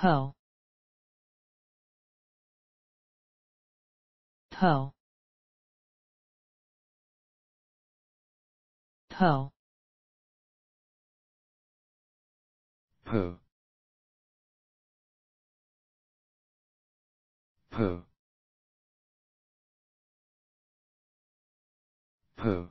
Po. Po. Po. poo poo poo